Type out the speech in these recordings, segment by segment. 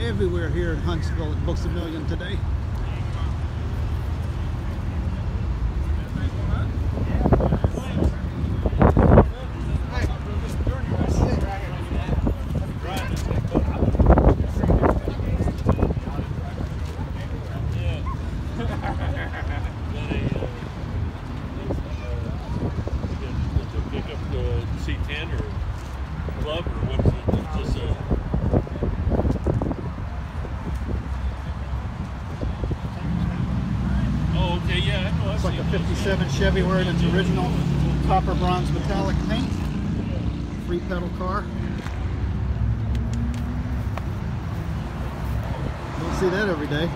everywhere here in Huntsville at Books a Million today. Seven Chevy wearing its original copper bronze metallic paint. Free pedal car. Don't see that every day.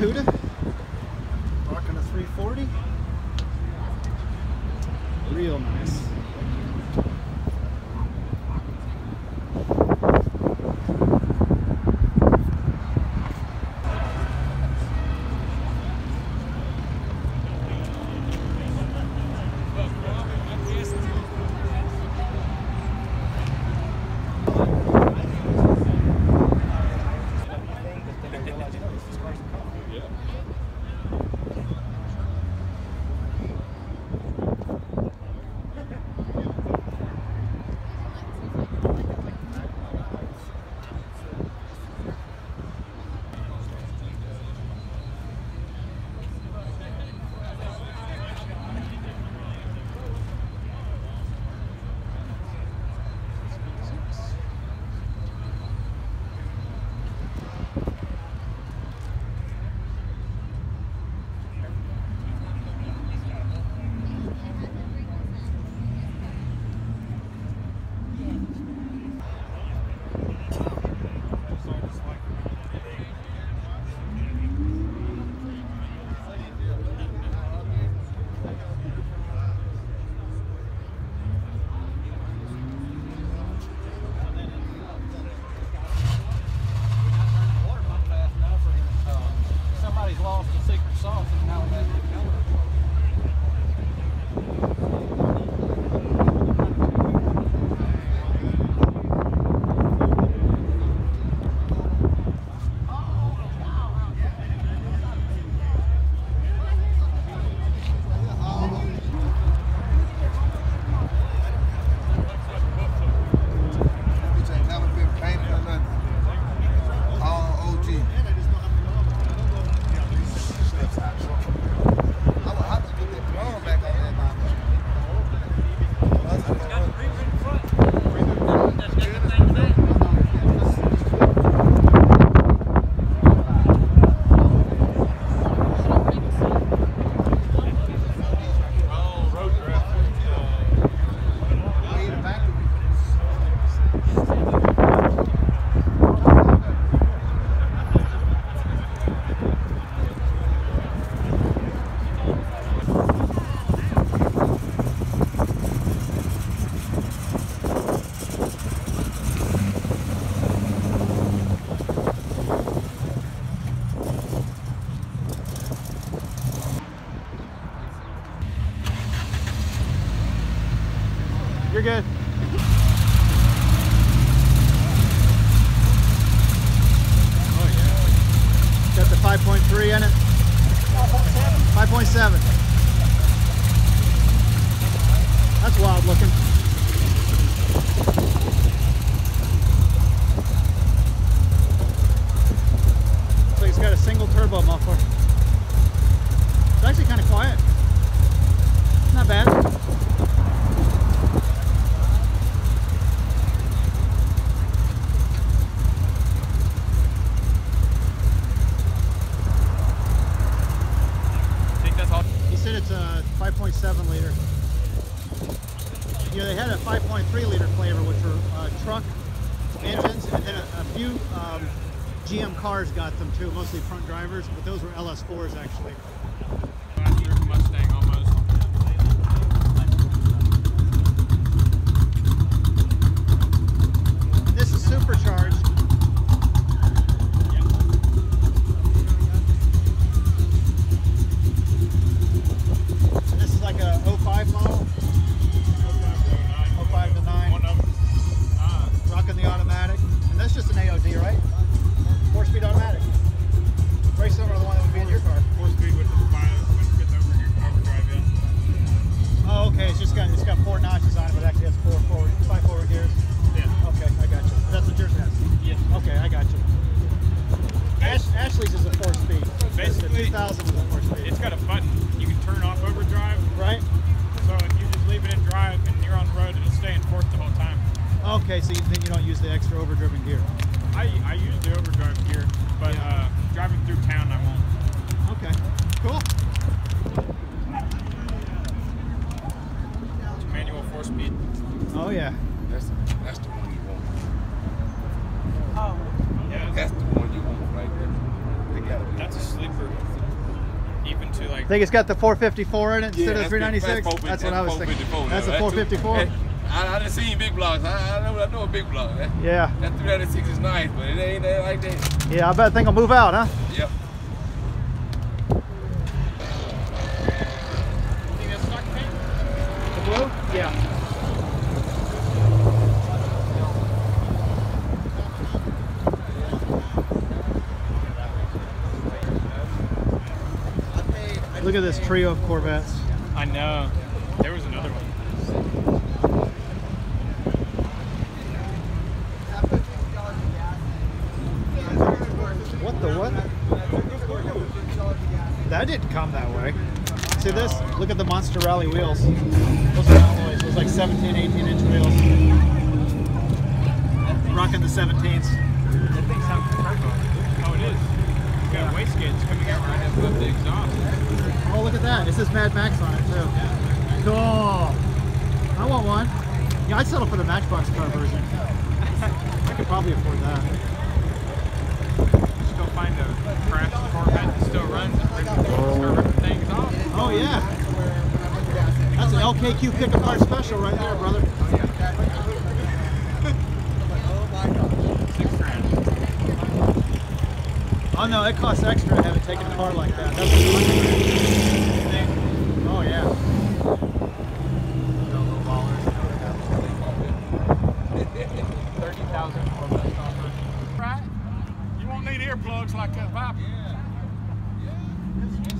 Hude. You know, they had a 5.3 liter flavor, which were uh, truck engines, and then a, a few um, GM cars got them too, mostly front drivers, but those were LS4s actually. Mustang It's got a button. You can turn off overdrive. right. So if you just leave it in drive and you're on the road, it'll stay in fourth the whole time. Okay, so you, then you don't use the extra overdriven gear. I, I use the overdrive gear, but uh, driving through town, I won't. Okay, cool. It's manual four speed. Oh yeah. That's, that's the one you want. Yeah, That's the one you want right there. They gotta be. that's a sleeper. Even to like I think it's got the 454 in it instead Yeah, of that's 396. big- That's, what I was thinking. 454 That's a now. 454. too- I, I done seen big blocks. I, I know I know a big block. That, Yeah. that 396 is nice, but it ain't that like that. Yeah, I bet think I'll move out, huh? Yep. think that's stock paint? The blue? Yeah. Look at this trio of Corvettes. I know. There was another one. What the what? That didn't come that way. See this? Look at the Monster Rally wheels. Those are alloys. Those like 17, 18 inch wheels. Rocking the 17s. That thing sounds turbo. Oh, it is. It's got wastegates coming out right above the exhaust. Oh, look at that. It says Mad Max on it too. Cool. I want one. Yeah, I'd settle for the Matchbox car version. I could probably afford that. Just go find a crashed Corvette that still runs and rip, things off. Oh yeah. That's an LKQ pickup car special right there, brother. Oh, Six Oh no, it costs extra to have it taken apart like that. That's a hundred. Oh yeah. Thirty thousand Corvette offer. Right? You won't need earplugs like that Viper. Why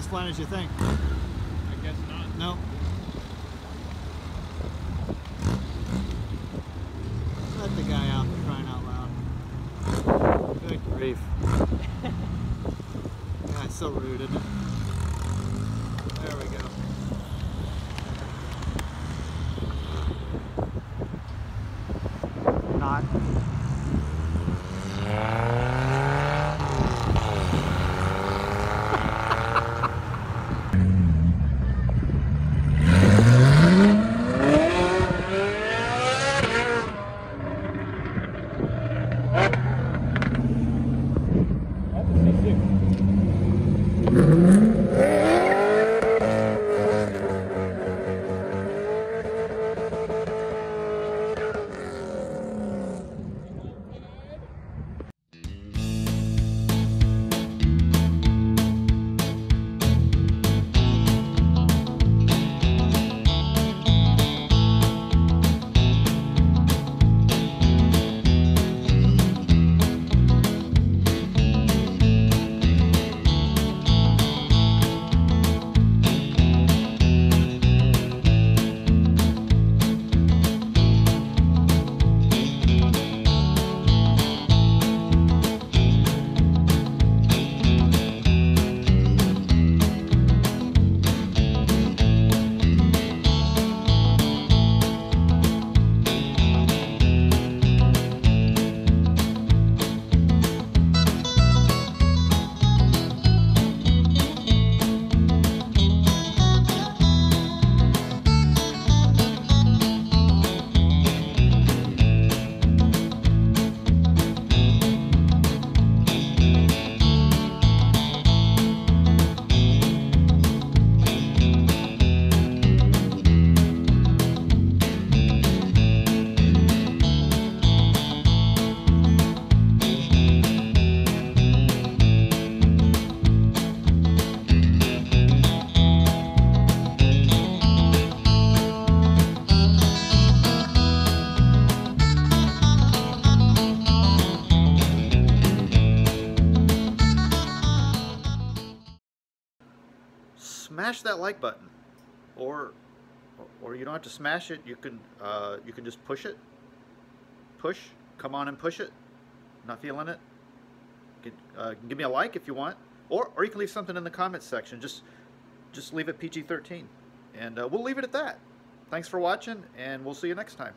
as flat as you think. I guess not. No. Let the guy out for crying out loud. Good grief. yeah, so rude, isn't it? Smash that like button, or or you don't have to smash it. You can uh, you can just push it. Push. Come on and push it. Not feeling it? You can, uh, give me a like if you want, or or you can leave something in the comments section. Just just leave it PG-13, and uh, we'll leave it at that. Thanks for watching, and we'll see you next time.